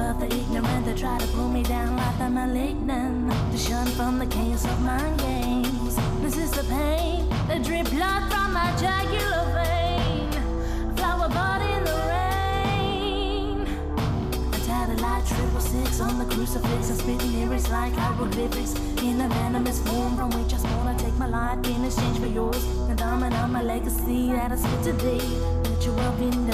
of the ignorant that try to pull me down like the malignant. To shun from the chaos of mind games. This is the pain that drip blood from my jugular vein. Flower body in the rain. A tattered light triple six on the crucifix. I'm spitting lyrics like hieroglyphics in a venomous form from which I spawn. I take my life in exchange for yours. And dominate my legacy that I spit today. Picture of independence,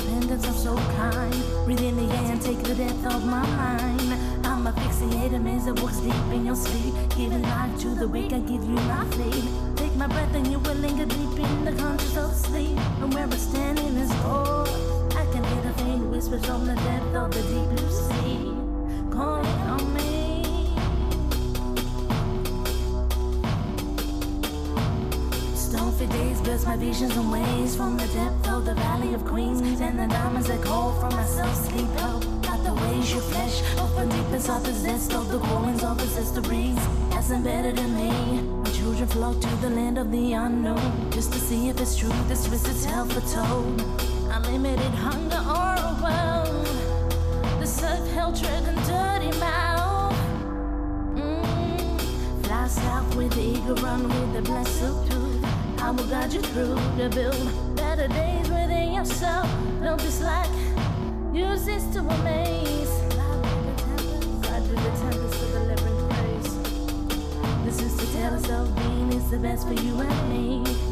depth of my mind. I'm asphyxiated as it walks deep in your sleep. Giving life to the weak, I give you my faith. Take my breath and you will linger deep in the conscious of sleep. And where we're standing is gold. I can hear the faint whispers from the depth of the deep blue sea. Calling on me. Stone days burst my visions and ways from the depth of the valley of queens and the diamonds that call from myself sleep help the ways your flesh. Open deep inside the zest of the callings of ancestries that's embedded in better than me. My children flock to the land of the unknown. Just to see if it's true this risk itself foretold unlimited hunger or a well. The self-hatred and dirty mouth. Mm, Fly south with the eagle, run with the blessed tooth. I will guide you through to build. Better days within yourself. Don't be slack, use this to amaze. The. This is to tell us is the best for you and me.